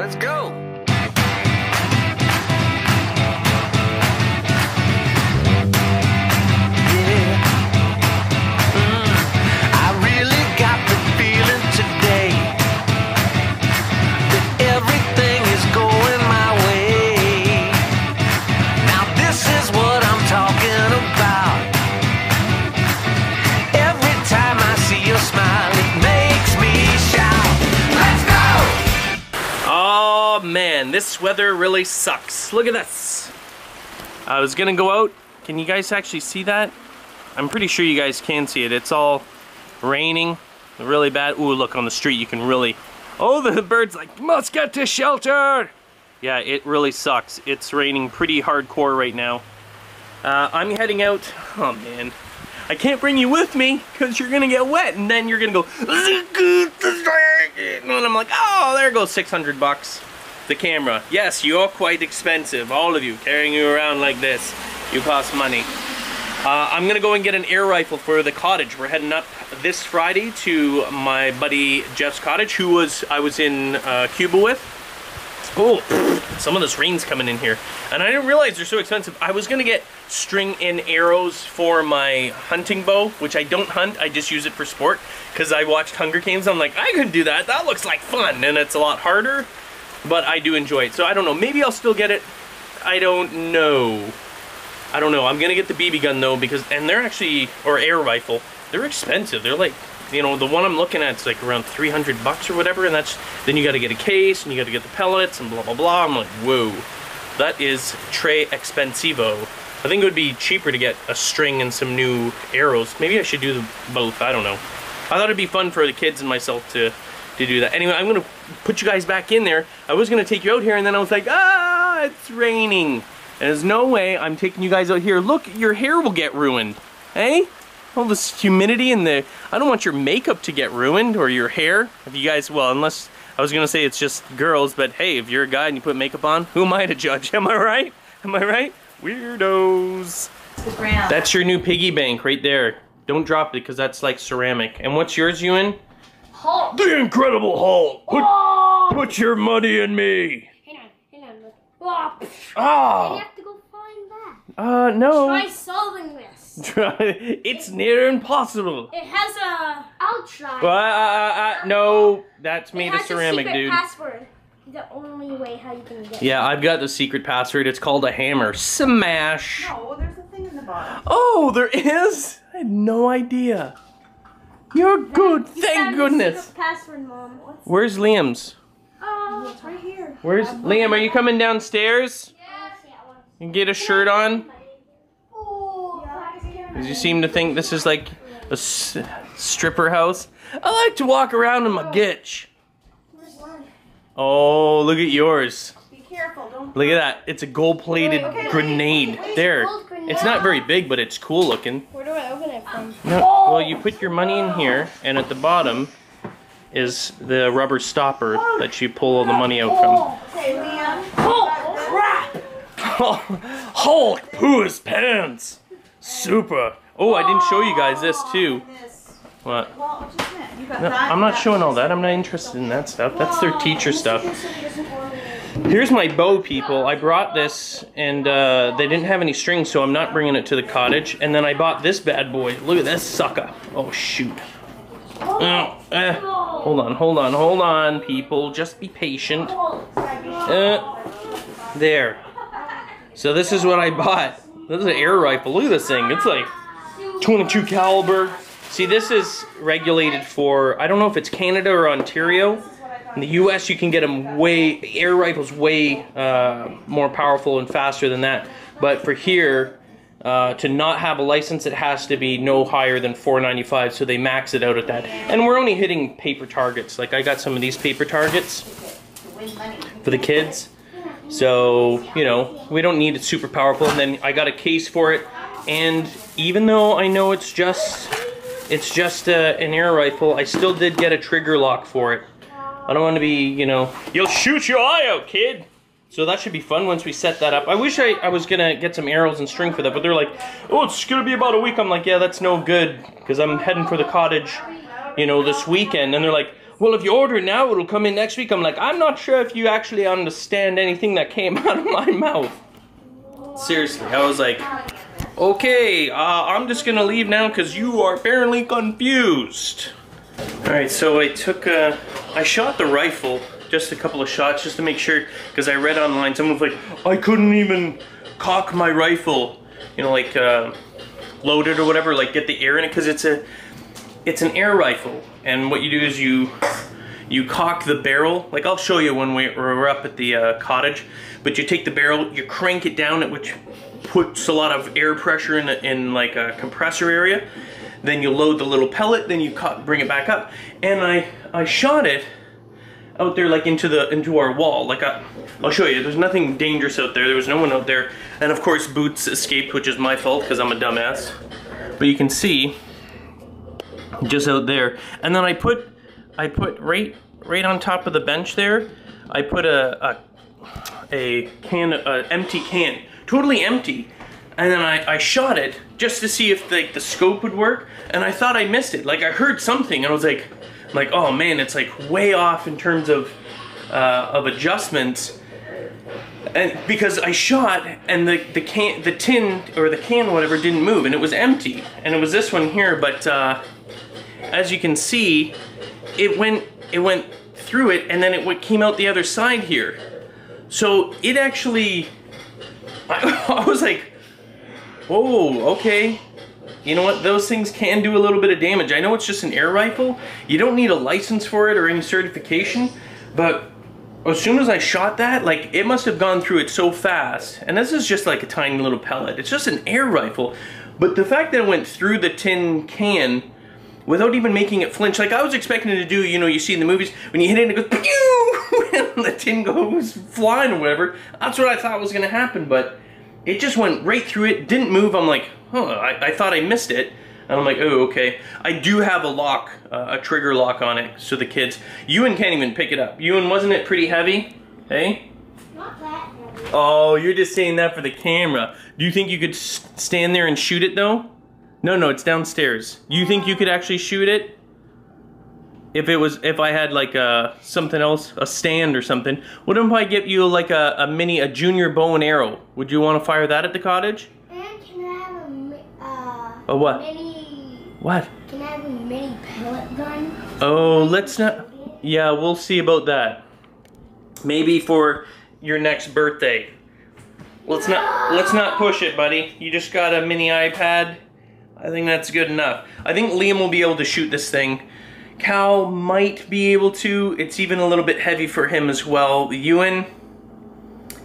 Let's go. Weather really sucks. Look at this. I was gonna go out. Can you guys actually see that? I'm pretty sure you guys can see it. It's all raining really bad. Ooh, look on the street, you can really. Oh, the bird's like, must get to shelter. Yeah, it really sucks. It's raining pretty hardcore right now. Uh, I'm heading out. Oh man. I can't bring you with me because you're gonna get wet and then you're gonna go and I'm like, oh, there goes 600 bucks. The camera. Yes, you're quite expensive, all of you, carrying you around like this. You cost money. Uh, I'm gonna go and get an air rifle for the cottage. We're heading up this Friday to my buddy Jeff's cottage, who was I was in uh, Cuba with. Oh, some of this rain's coming in here. And I didn't realize they're so expensive. I was gonna get string and arrows for my hunting bow, which I don't hunt, I just use it for sport. Cause I watched Hunger Games, I'm like, I could do that, that looks like fun. And it's a lot harder, but I do enjoy it. So I don't know, maybe I'll still get it. I don't know. I don't know, I'm gonna get the BB gun though, because, and they're actually, or air rifle, they're expensive. They're like, you know, the one I'm looking at is like around 300 bucks or whatever, and that's, then you gotta get a case, and you gotta get the pellets, and blah, blah, blah. I'm like, whoa, that is tre expensivo. I think it would be cheaper to get a string and some new arrows. Maybe I should do the, both, I don't know. I thought it'd be fun for the kids and myself to, to do that. Anyway, I'm gonna put you guys back in there. I was gonna take you out here, and then I was like, ah, it's raining. And there's no way I'm taking you guys out here. Look, your hair will get ruined. Hey? All this humidity and the... I don't want your makeup to get ruined or your hair. If you guys... Well, unless... I was going to say it's just girls, but hey, if you're a guy and you put makeup on, who am I to judge? Am I right? Am I right? Weirdos. That's your new piggy bank right there. Don't drop it because that's like ceramic. And what's yours, Ewan? Hulk. The Incredible Hulk. Put, Oh! put your money in me. Hang on, hang on. Look. Oh, pff. You Ah. have to go find that. Uh, no. Try solving this. it's near impossible. It has a. I'll try. Uh, uh, uh, no, that's me, it of has ceramic, a secret dude. password. The only way how you can get. Yeah, I've got the secret password. It's called a hammer. Smash. No, there's a thing in the bottom. Oh, there is? I had no idea. You're good. You Thank goodness. password, mom. What's? Where's Liam's? Oh. It's right here. Where's Liam? Are you coming downstairs? Yes. And get a shirt on? Because you seem to think this is like a stripper house. I like to walk around in my oh. gitch. Oh, look at yours. Be careful. Don't. Look at that. It's a gold-plated grenade. There. It's not very big, but it's cool looking. Where do I open it from? No, well, you put your money in here, and at the bottom is the rubber stopper that you pull all the money out from. Okay, Liam. Oh crap! Hulk poo his pants. Super. Oh, I didn't show you guys this too. What? Well, just a minute. You got No. I'm not showing all that. I'm not interested in that stuff. That's their teacher stuff. Here's my bow, people. I brought this, and uh, they didn't have any strings, so I'm not bringing it to the cottage. And then I bought this bad boy. Look at this sucker. Oh, shoot. Oh, eh. Hold on, hold on, hold on, people. Just be patient. Uh, there. So this is what I bought. This is an air rifle. Look at this thing. It's like 22 caliber. See, this is regulated for, I don't know if it's Canada or Ontario. In the US, you can get them way, air rifles way uh, more powerful and faster than that. But for here, uh, to not have a license, it has to be no higher than 495, so they max it out at that. And we're only hitting paper targets. Like, I got some of these paper targets for the kids. So, you know, we don't need it super powerful. And then I got a case for it. And even though I know it's just, it's just uh, an air rifle, I still did get a trigger lock for it. I don't want to be, you know, you'll shoot your eye out, kid. So that should be fun once we set that up. I wish I, I was gonna get some arrows and string for that, but they're like, oh, it's gonna be about a week. I'm like, yeah, that's no good, because I'm heading for the cottage, you know, this weekend. And they're like, well, if you order now, it'll come in next week. I'm like, I'm not sure if you actually understand anything that came out of my mouth. Seriously, I was like, okay, uh, I'm just gonna leave now because you are apparently confused. All right, so I took, I shot the rifle, just a couple of shots, just to make sure, because I read online, someone was like, I couldn't even cock my rifle, you know, like, uh, load it or whatever, like get the air in it, because it's a, it's an air rifle, and what you do is you, you cock the barrel, like I'll show you when we- we're up at the uh, cottage, but you take the barrel, you crank it down, which puts a lot of air pressure in, in like a compressor area, then you load the little pellet, then you cut, bring it back up, and I, I shot it out there like into the into our wall. Like I, I'll show you. There's nothing dangerous out there. There was no one out there, and of course Boots escaped, which is my fault because I'm a dumbass. But you can see just out there, and then I put I put right right on top of the bench there. I put a a, a can, a empty can, totally empty, and then I, I shot it just to see if like the scope would work, and I thought I missed it. Like I heard something, and I was like, like oh man, it's like way off in terms of uh, of adjustments. And because I shot and the the can the tin or the can whatever didn't move and it was empty and it was this one here but uh, as you can see it went it went through it and then it came out the other side here so it actually I, I was like oh okay you know what those things can do a little bit of damage I know it's just an air rifle you don't need a license for it or any certification but as soon as I shot that, like it must have gone through it so fast. And this is just like a tiny little pellet. It's just an air rifle. But the fact that it went through the tin can without even making it flinch, like I was expecting it to do, you know, you see in the movies, when you hit it, and it goes, pew, and the tin goes flying or whatever. That's what I thought was gonna happen, but it just went right through it, didn't move. I'm like, huh, I, I thought I missed it. And I'm like, oh, okay. I do have a lock, uh, a trigger lock on it, so the kids, Ewan can't even pick it up. Ewan, wasn't it pretty heavy? Hey? Not that heavy. Oh, you're just saying that for the camera. Do you think you could s- stand there and shoot it though? No, no, it's downstairs. You think you could actually shoot it? If it was, if I had like a, something else, a stand or something, what if I get you like a, a mini, a junior bow and arrow? Would you want to fire that at the cottage? And can I have a, uh, A what? mini, What? can I have a mini pellet gun? Oh, let's not. Yeah, we'll see about that. Maybe for your next birthday. Let's not let's not push it, buddy. You just got a mini iPad. I think that's good enough. I think Liam will be able to shoot this thing. Cal might be able to. It's even a little bit heavy for him as well. Ewan,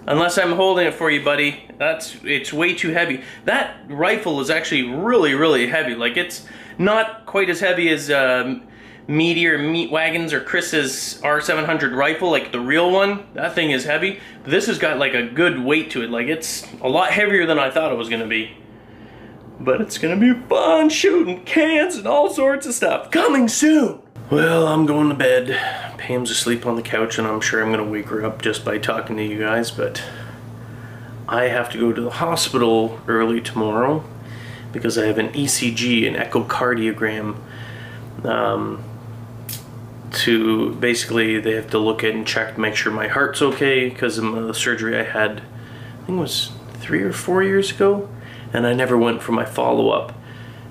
unless I'm holding it for you, buddy, that's it's way too heavy. That rifle is actually really, really heavy. Like it's not quite as heavy as um, Meteor Meat Wagons or Chris's R700 rifle, like the real one. That thing is heavy. This has got like a good weight to it. Like it's a lot heavier than I thought it was gonna be. But it's gonna be fun shooting cans and all sorts of stuff. Coming soon! Well, I'm going to bed. Pam's asleep on the couch, and I'm sure I'm gonna wake her up just by talking to you guys, but I have to go to the hospital early tomorrow because I have an ECG, an echocardiogram. Um, to basically, they have to look at and check to make sure my heart's okay because of the surgery I had, I think it was three or four years ago, and I never went for my follow up.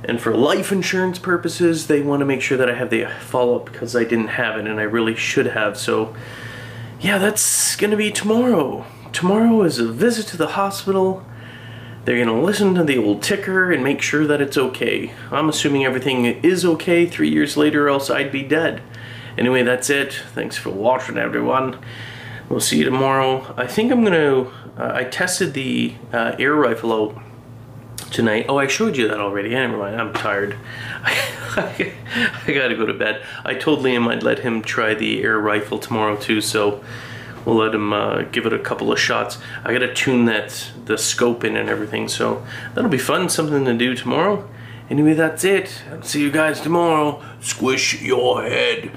And for life insurance purposes, they want to make sure that I have the follow up because I didn't have it and I really should have. So, yeah, that's gonna be tomorrow. Tomorrow is a visit to the hospital. They're gonna listen to the old ticker and make sure that it's okay. I'm assuming everything is okay three years later, else I'd be dead. Anyway, that's it. Thanks for watching, everyone. We'll see you tomorrow. I think I'm gonna. Uh, I tested the uh, air rifle out tonight. Oh, I showed you that already. Never mind. I'm tired. I gotta go to bed. I told Liam I'd let him try the air rifle tomorrow too, so we'll let him uh, give it a couple of shots. I gotta tune that the scope in and everything, so that'll be fun. Something to do tomorrow. Anyway, that's it. I'll see you guys tomorrow. Squish your head.